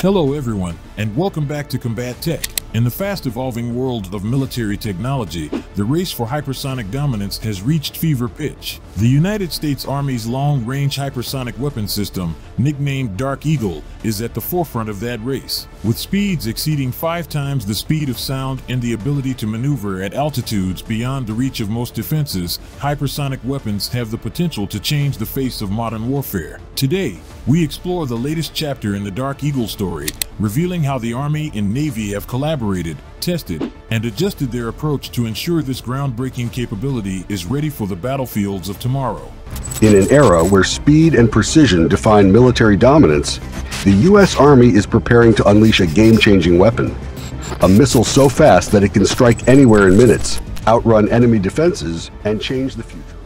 Hello everyone, and welcome back to Combat Tech. In the fast evolving world of military technology, the race for hypersonic dominance has reached fever pitch. The United States Army's long range hypersonic weapon system, nicknamed Dark Eagle, is at the forefront of that race. With speeds exceeding five times the speed of sound and the ability to maneuver at altitudes beyond the reach of most defenses, hypersonic weapons have the potential to change the face of modern warfare. Today, we explore the latest chapter in the Dark Eagle story, revealing how the Army and Navy have collaborated, tested, and adjusted their approach to ensure this groundbreaking capability is ready for the battlefields of tomorrow. In an era where speed and precision define military dominance, the U.S. Army is preparing to unleash a game-changing weapon. A missile so fast that it can strike anywhere in minutes, outrun enemy defenses, and change the future.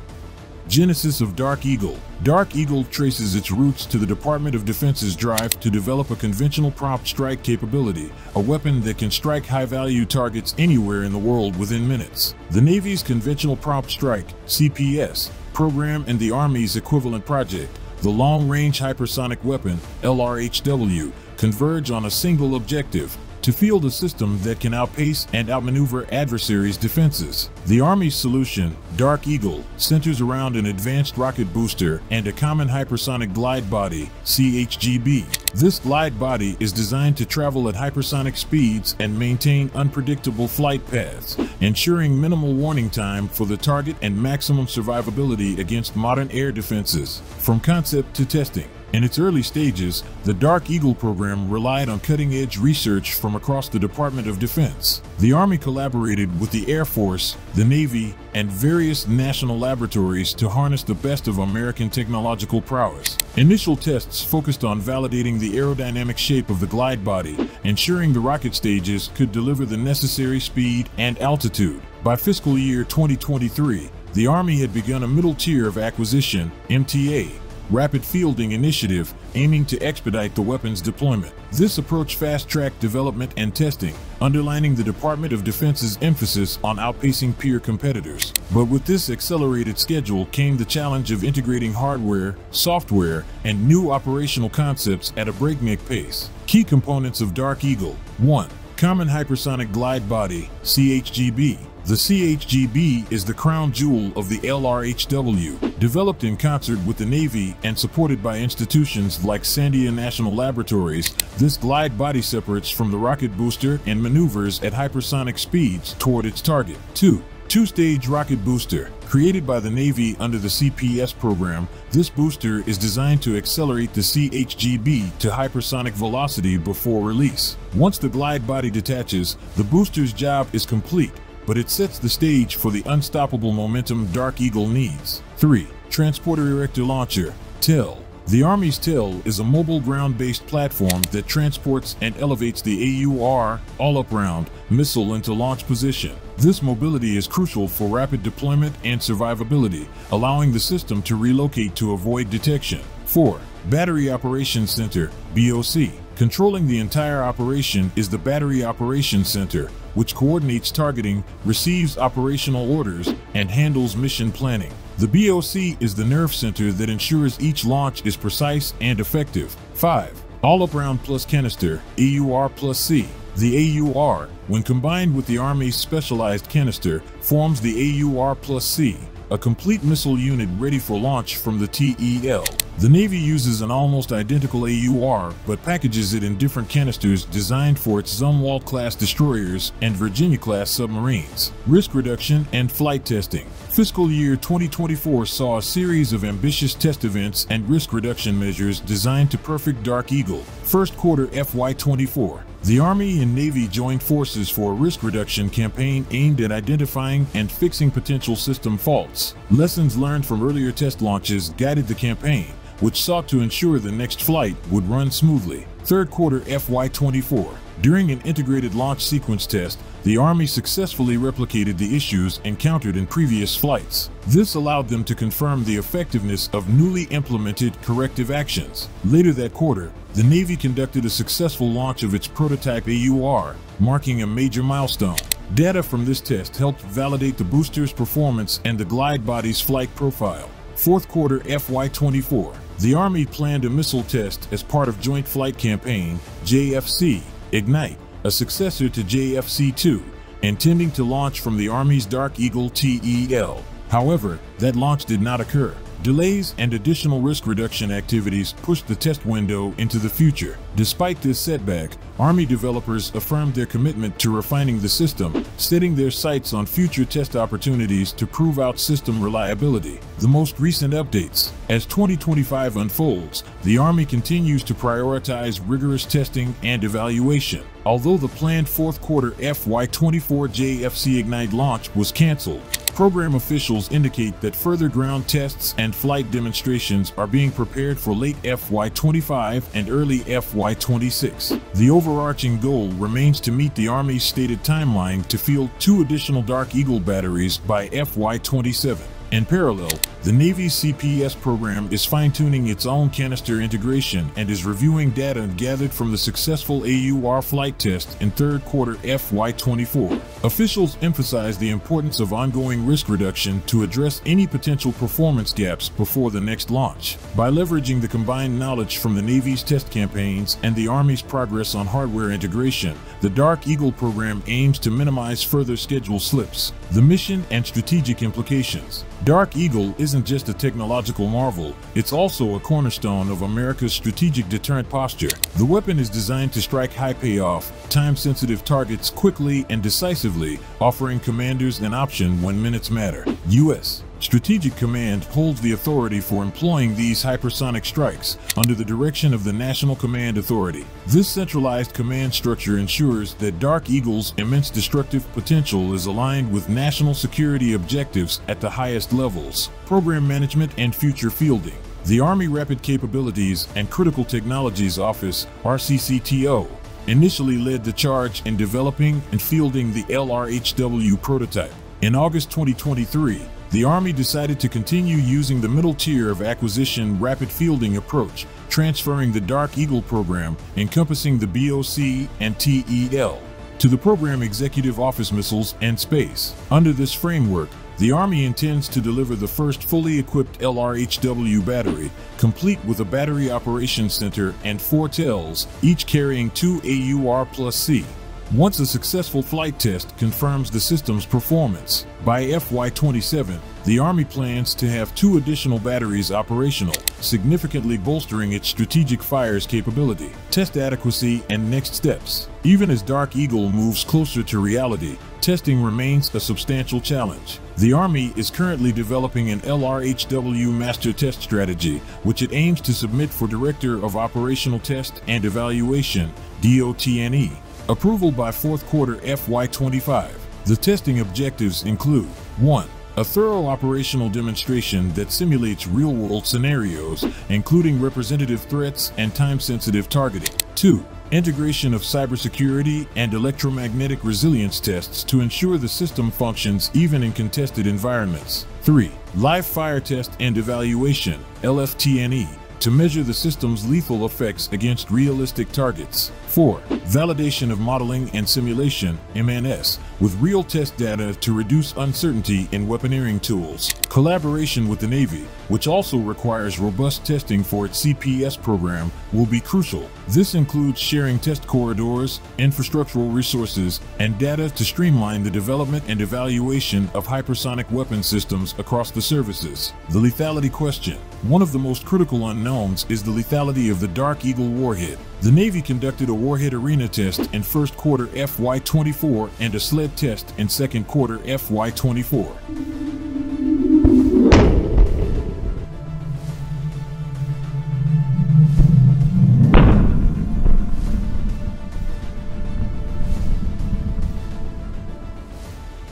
Genesis of Dark Eagle Dark Eagle traces its roots to the Department of Defense's drive to develop a conventional prompt strike capability, a weapon that can strike high-value targets anywhere in the world within minutes. The Navy's Conventional Prompt Strike, CPS, program and the Army's equivalent project, the Long Range Hypersonic Weapon, LRHW, converge on a single objective, to field a system that can outpace and outmaneuver adversaries' defenses. The Army's solution, Dark Eagle, centers around an advanced rocket booster and a common hypersonic glide body, CHGB. This glide body is designed to travel at hypersonic speeds and maintain unpredictable flight paths, ensuring minimal warning time for the target and maximum survivability against modern air defenses. From concept to testing, in its early stages, the Dark Eagle program relied on cutting-edge research from across the Department of Defense. The Army collaborated with the Air Force, the Navy, and various national laboratories to harness the best of American technological prowess. Initial tests focused on validating the aerodynamic shape of the glide body, ensuring the rocket stages could deliver the necessary speed and altitude. By fiscal year 2023, the Army had begun a middle tier of acquisition, MTA, Rapid Fielding Initiative aiming to expedite the weapon's deployment. This approach fast-tracked development and testing, underlining the Department of Defense's emphasis on outpacing peer competitors. But with this accelerated schedule came the challenge of integrating hardware, software, and new operational concepts at a breakneck pace. Key components of Dark Eagle 1. Common Hypersonic Glide Body, CHGB, the CHGB is the crown jewel of the LRHW, developed in concert with the Navy and supported by institutions like Sandia National Laboratories. This glide body separates from the rocket booster and maneuvers at hypersonic speeds toward its target. 2. Two-stage rocket booster. Created by the Navy under the CPS program, this booster is designed to accelerate the CHGB to hypersonic velocity before release. Once the glide body detaches, the booster's job is complete but it sets the stage for the unstoppable momentum Dark Eagle needs. 3. Transporter Erector Launcher, TEL. The Army's TEL is a mobile ground-based platform that transports and elevates the AUR, all-up-round, missile into launch position. This mobility is crucial for rapid deployment and survivability, allowing the system to relocate to avoid detection. 4. Battery Operations Center, BOC. Controlling the entire operation is the Battery Operations Center, which coordinates targeting, receives operational orders, and handles mission planning. The BOC is the nerve center that ensures each launch is precise and effective. 5. All-Up-Round Plus Canister, AUR plus C. The AUR, when combined with the Army's specialized canister, forms the AUR plus C, a complete missile unit ready for launch from the TEL. The Navy uses an almost identical AUR, but packages it in different canisters designed for its Zumwalt-class destroyers and Virginia-class submarines. Risk reduction and flight testing. Fiscal year 2024 saw a series of ambitious test events and risk reduction measures designed to perfect Dark Eagle. First quarter FY24. The Army and Navy joined forces for a risk reduction campaign aimed at identifying and fixing potential system faults. Lessons learned from earlier test launches guided the campaign, which sought to ensure the next flight would run smoothly. Third quarter FY24. During an integrated launch sequence test, the Army successfully replicated the issues encountered in previous flights. This allowed them to confirm the effectiveness of newly implemented corrective actions. Later that quarter, the Navy conducted a successful launch of its prototype AUR, marking a major milestone. Data from this test helped validate the booster's performance and the glide body's flight profile. Fourth quarter FY24. The Army planned a missile test as part of Joint Flight Campaign JFC Ignite, a successor to JFC 2, intending to launch from the Army's Dark Eagle TEL. However, that launch did not occur. Delays and additional risk reduction activities pushed the test window into the future. Despite this setback, Army developers affirmed their commitment to refining the system, setting their sights on future test opportunities to prove out system reliability. The most recent updates. As 2025 unfolds, the Army continues to prioritize rigorous testing and evaluation. Although the planned fourth quarter FY24 JFC Ignite launch was canceled, Program officials indicate that further ground tests and flight demonstrations are being prepared for late FY25 and early FY26. The overarching goal remains to meet the Army's stated timeline to field two additional Dark Eagle batteries by FY27. In parallel, the Navy's CPS program is fine-tuning its own canister integration and is reviewing data gathered from the successful AUR flight test in third quarter FY24. Officials emphasize the importance of ongoing risk reduction to address any potential performance gaps before the next launch. By leveraging the combined knowledge from the Navy's test campaigns and the Army's progress on hardware integration, the Dark Eagle program aims to minimize further schedule slips. The mission and strategic implications. Dark Eagle isn't just a technological marvel, it's also a cornerstone of America's strategic deterrent posture. The weapon is designed to strike high payoff, time-sensitive targets quickly and decisively, offering commanders an option when minutes matter. U.S. Strategic Command holds the authority for employing these hypersonic strikes under the direction of the National Command Authority. This centralized command structure ensures that Dark Eagle's immense destructive potential is aligned with national security objectives at the highest levels, program management and future fielding. The Army Rapid Capabilities and Critical Technologies Office, RCCTO, initially led the charge in developing and fielding the LRHW prototype. In August 2023, the Army decided to continue using the middle tier of acquisition rapid fielding approach, transferring the Dark Eagle program, encompassing the BOC and TEL, to the Program Executive Office Missiles and Space. Under this framework, the Army intends to deliver the first fully equipped LRHW battery, complete with a battery operations center and four TELs, each carrying two AUR plus C. Once a successful flight test confirms the system's performance, by FY27, the Army plans to have two additional batteries operational, significantly bolstering its strategic fires capability, test adequacy, and next steps. Even as Dark Eagle moves closer to reality, testing remains a substantial challenge. The Army is currently developing an LRHW Master Test Strategy, which it aims to submit for Director of Operational Test and Evaluation, DOT&E, Approval by fourth quarter FY25. The testing objectives include 1. A thorough operational demonstration that simulates real-world scenarios, including representative threats and time-sensitive targeting. 2. Integration of cybersecurity and electromagnetic resilience tests to ensure the system functions even in contested environments. 3. Live fire test and evaluation, LFT&E, to measure the system's lethal effects against realistic targets. 4. Validation of modeling and simulation, M&S, with real test data to reduce uncertainty in weaponeering tools. Collaboration with the Navy, which also requires robust testing for its CPS program, will be crucial. This includes sharing test corridors, infrastructural resources, and data to streamline the development and evaluation of hypersonic weapon systems across the services. The lethality question. One of the most critical unknowns is the lethality of the Dark Eagle warhead. The Navy conducted a warhead arena test in first quarter FY24 and a sled test in second quarter FY24.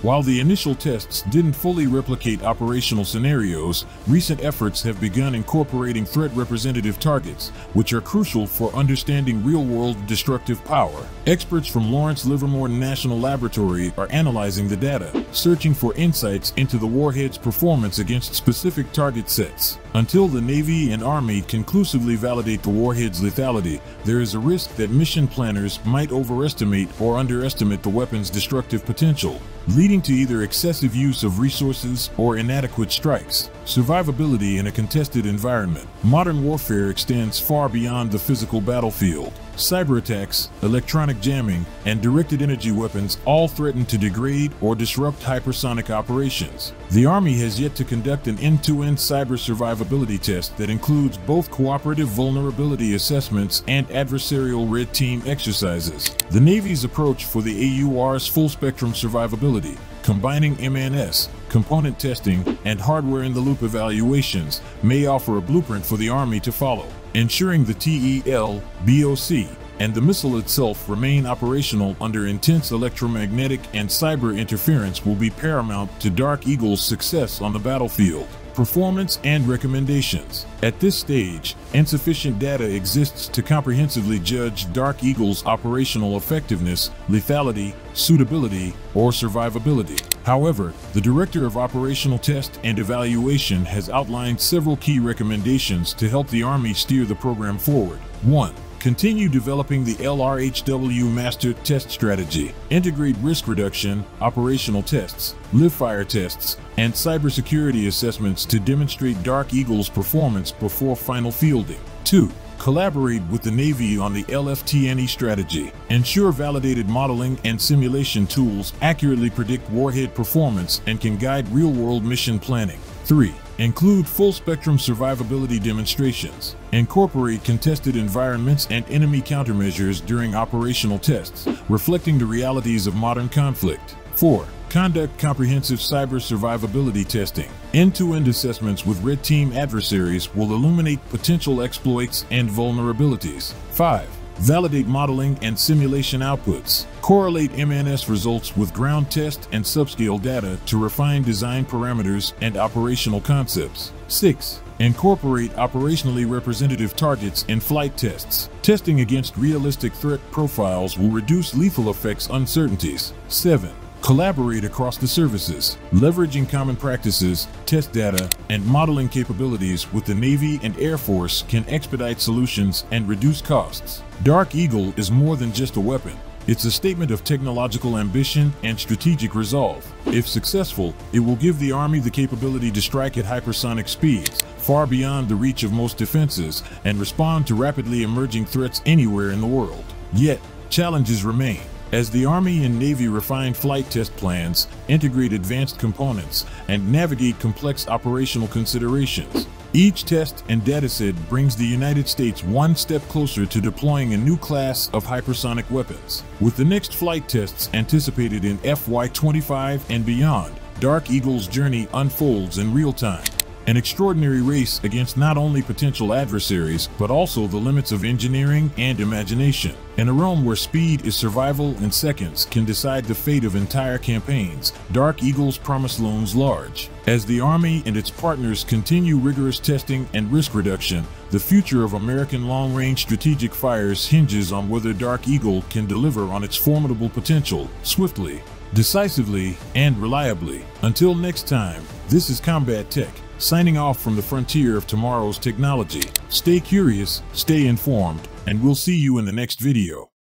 While the initial tests didn't fully replicate operational scenarios, recent efforts have begun incorporating threat representative targets, which are crucial for understanding real-world destructive power. Experts from Lawrence Livermore National Laboratory are analyzing the data, searching for insights into the warhead's performance against specific target sets. Until the Navy and Army conclusively validate the warhead's lethality, there is a risk that mission planners might overestimate or underestimate the weapon's destructive potential, leading leading to either excessive use of resources or inadequate strikes. Survivability in a contested environment. Modern warfare extends far beyond the physical battlefield. Cyber attacks, electronic jamming, and directed energy weapons all threaten to degrade or disrupt hypersonic operations. The Army has yet to conduct an end-to-end cyber survivability test that includes both cooperative vulnerability assessments and adversarial red team exercises. The Navy's approach for the AUR's full-spectrum survivability, combining M&S, component testing, and hardware-in-the-loop evaluations, may offer a blueprint for the Army to follow ensuring the TEL, BOC, and the missile itself remain operational under intense electromagnetic and cyber interference will be paramount to Dark Eagle's success on the battlefield. Performance and recommendations. At this stage, insufficient data exists to comprehensively judge Dark Eagle's operational effectiveness, lethality, suitability, or survivability. However, the Director of Operational Test and Evaluation has outlined several key recommendations to help the Army steer the program forward. 1. Continue developing the LRHW Master Test Strategy. Integrate risk reduction, operational tests, live fire tests, and cybersecurity assessments to demonstrate Dark Eagle's performance before final fielding. 2. Collaborate with the Navy on the LFT&E strategy. Ensure validated modeling and simulation tools accurately predict warhead performance and can guide real-world mission planning. 3. Include full-spectrum survivability demonstrations. Incorporate contested environments and enemy countermeasures during operational tests, reflecting the realities of modern conflict. 4. Conduct comprehensive cyber survivability testing. End-to-end assessments with red team adversaries will illuminate potential exploits and vulnerabilities. 5. Validate modeling and simulation outputs. Correlate M&S results with ground test and subscale data to refine design parameters and operational concepts. 6. Incorporate operationally representative targets in flight tests. Testing against realistic threat profiles will reduce lethal effects uncertainties. 7. Collaborate across the services, leveraging common practices, test data, and modeling capabilities with the Navy and Air Force can expedite solutions and reduce costs. Dark Eagle is more than just a weapon. It's a statement of technological ambition and strategic resolve. If successful, it will give the Army the capability to strike at hypersonic speeds, far beyond the reach of most defenses, and respond to rapidly emerging threats anywhere in the world. Yet, challenges remain. As the Army and Navy refine flight test plans, integrate advanced components, and navigate complex operational considerations, each test and dataset brings the United States one step closer to deploying a new class of hypersonic weapons. With the next flight tests anticipated in FY25 and beyond, Dark Eagle's journey unfolds in real time. An extraordinary race against not only potential adversaries, but also the limits of engineering and imagination. In a realm where speed is survival and seconds can decide the fate of entire campaigns, Dark Eagle's promise looms large. As the Army and its partners continue rigorous testing and risk reduction, the future of American long-range strategic fires hinges on whether Dark Eagle can deliver on its formidable potential swiftly, decisively, and reliably. Until next time, this is Combat Tech signing off from the frontier of tomorrow's technology. Stay curious, stay informed, and we'll see you in the next video.